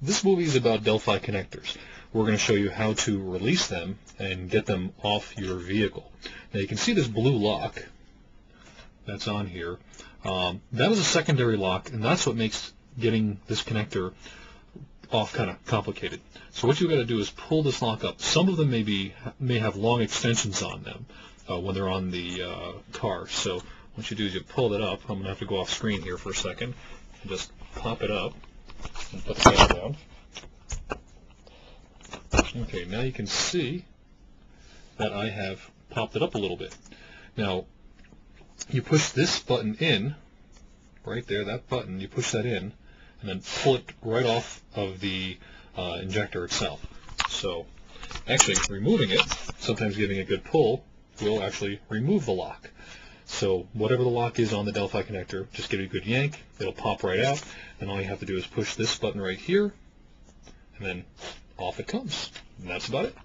this movie is about Delphi connectors. We're going to show you how to release them and get them off your vehicle. Now you can see this blue lock that's on here. Um, that is a secondary lock, and that's what makes getting this connector off kind of complicated. So what you've got to do is pull this lock up. Some of them may, be, may have long extensions on them uh, when they're on the uh, car. So what you do is you pull it up. I'm going to have to go off screen here for a second and just pop it up and put the camera down. Okay, now you can see that I have popped it up a little bit. Now, you push this button in, right there, that button, you push that in, and then pull it right off of the uh, injector itself. So, actually, removing it, sometimes giving a good pull, will actually remove the lock. So whatever the lock is on the Delphi connector, just give it a good yank, it'll pop right out, and all you have to do is push this button right here, and then off it comes. And that's about it.